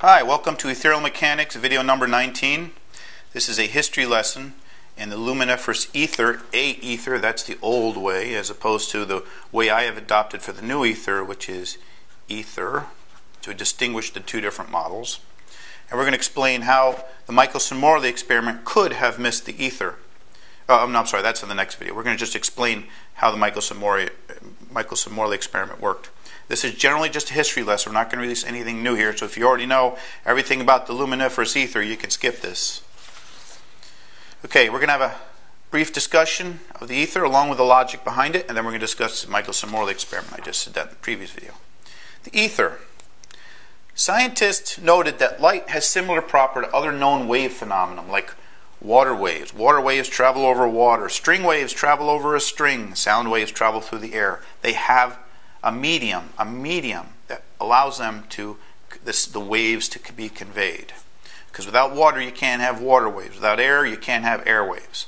Hi, welcome to Ethereal Mechanics, video number 19. This is a history lesson in the luminiferous ether, A ether, that's the old way, as opposed to the way I have adopted for the new ether, which is ether, to distinguish the two different models. And we're going to explain how the Michelson-Morley experiment could have missed the ether. Uh, oh, no, I'm sorry, that's in the next video. We're going to just explain how the Michelson-Morley Michelson-Morley experiment worked. This is generally just a history lesson. We're not going to release anything new here. So if you already know everything about the luminiferous ether, you can skip this. Okay, we're going to have a brief discussion of the ether along with the logic behind it, and then we're going to discuss the Michelson-Morley experiment. I just said that in the previous video. The ether. Scientists noted that light has similar property to other known wave phenomena, like water waves. Water waves travel over water. String waves travel over a string. Sound waves travel through the air. They have a medium, a medium that allows them to this, the waves to be conveyed. Because without water, you can't have water waves. Without air, you can't have air waves.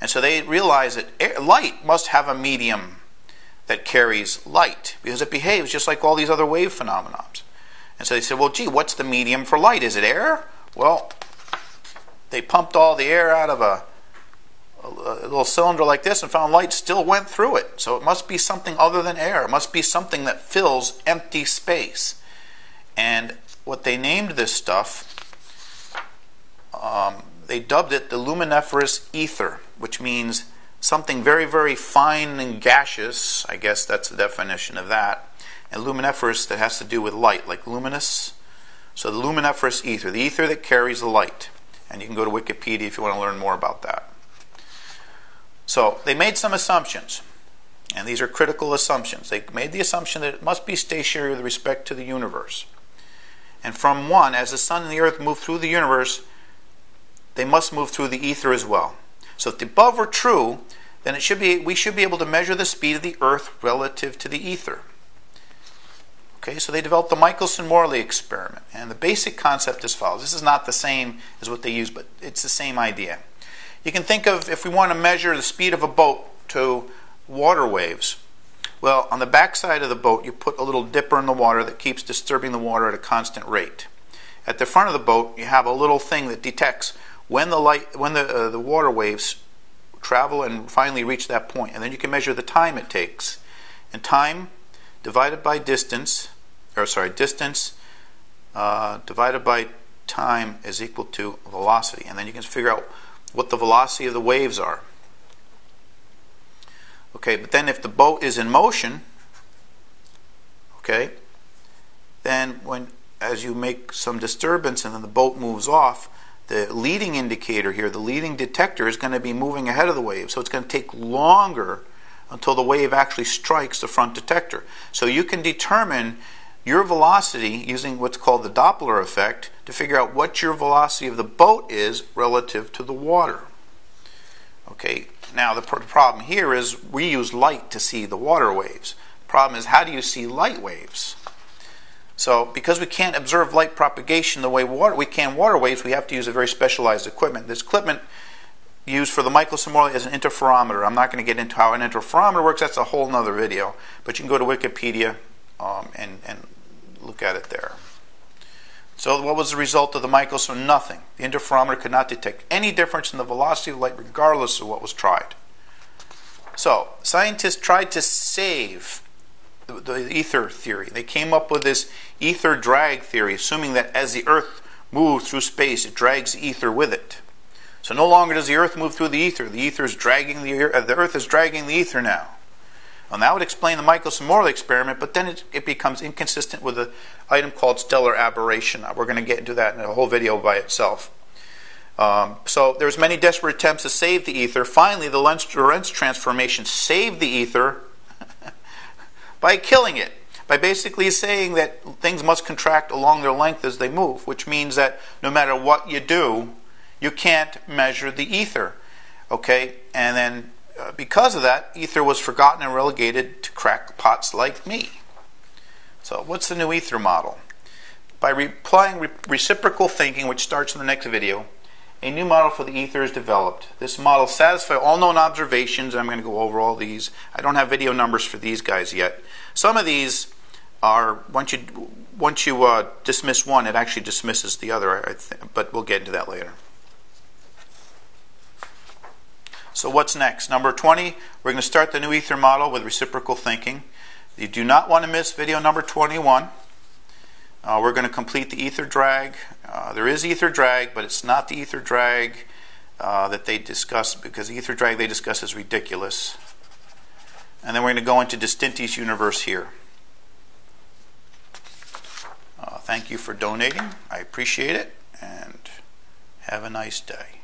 And so they realize that air, light must have a medium that carries light because it behaves just like all these other wave phenomena. And so they said, well, gee, what's the medium for light? Is it air? Well, they pumped all the air out of a a little cylinder like this and found light still went through it. So it must be something other than air. It must be something that fills empty space. And what they named this stuff, um, they dubbed it the luminiferous ether, which means something very, very fine and gaseous. I guess that's the definition of that. And luminiferous that has to do with light, like luminous. So the luminiferous ether, the ether that carries the light. And you can go to Wikipedia if you want to learn more about that. So they made some assumptions, and these are critical assumptions. They made the assumption that it must be stationary with respect to the universe. And from one, as the sun and the earth move through the universe, they must move through the ether as well. So if the above were true, then it should be we should be able to measure the speed of the earth relative to the ether. Okay, so they developed the Michelson-Morley experiment, and the basic concept is follows. This is not the same as what they use, but it's the same idea. You can think of if we want to measure the speed of a boat to water waves. Well, on the backside of the boat, you put a little dipper in the water that keeps disturbing the water at a constant rate. At the front of the boat, you have a little thing that detects when the light, when the uh, the water waves travel and finally reach that point, and then you can measure the time it takes. And time divided by distance, or sorry, distance uh, divided by time is equal to velocity, and then you can figure out what the velocity of the waves are. Okay, but then if the boat is in motion, okay, then when as you make some disturbance and then the boat moves off, the leading indicator here, the leading detector, is going to be moving ahead of the wave. So it's going to take longer until the wave actually strikes the front detector. So you can determine your velocity using what's called the Doppler effect to figure out what your velocity of the boat is relative to the water. Okay, now the problem here is we use light to see the water waves. The problem is how do you see light waves? So because we can't observe light propagation the way water we can water waves, we have to use a very specialized equipment. This equipment used for the Michelson-Morley is an interferometer. I'm not going to get into how an interferometer works. That's a whole other video. But you can go to Wikipedia um, and, and look at it there. So what was the result of the Michelson? Nothing. The interferometer could not detect any difference in the velocity of light regardless of what was tried. So scientists tried to save the, the ether theory. They came up with this ether drag theory, assuming that as the Earth moves through space, it drags the ether with it. So no longer does the Earth move through the ether. The ether is dragging the, the Earth is dragging the ether now. Well, that would explain the Michelson-Morley experiment, but then it, it, becomes inconsistent with an item called stellar aberration. We're going to get into that in a whole video by itself. Um, so there's many desperate attempts to save the ether. Finally, the Lorentz transformation saved the ether by killing it, by basically saying that things must contract along their length as they move, which means that no matter what you do, you can't measure the ether. Okay, and then uh, because of that, ether was forgotten and relegated to crackpots like me. So, what's the new ether model? By applying re- reciprocal thinking, which starts in the next video, a new model for the ether is developed. This model satisfies all known observations. I'm going to go over all these. I don't have video numbers for these guys yet. Some of these are once you once you uh, dismiss one, it actually dismisses the other. Th- but we'll get into that later. So what's next? Number 20, we're going to start the new ether model with reciprocal thinking. You do not want to miss video number 21. Uh, we're going to complete the ether drag. Uh, there is ether drag, but it's not the ether drag uh, that they discuss because the ether drag they discuss is ridiculous. And then we're going to go into Distinti's universe here. Uh, thank you for donating. I appreciate it, and have a nice day.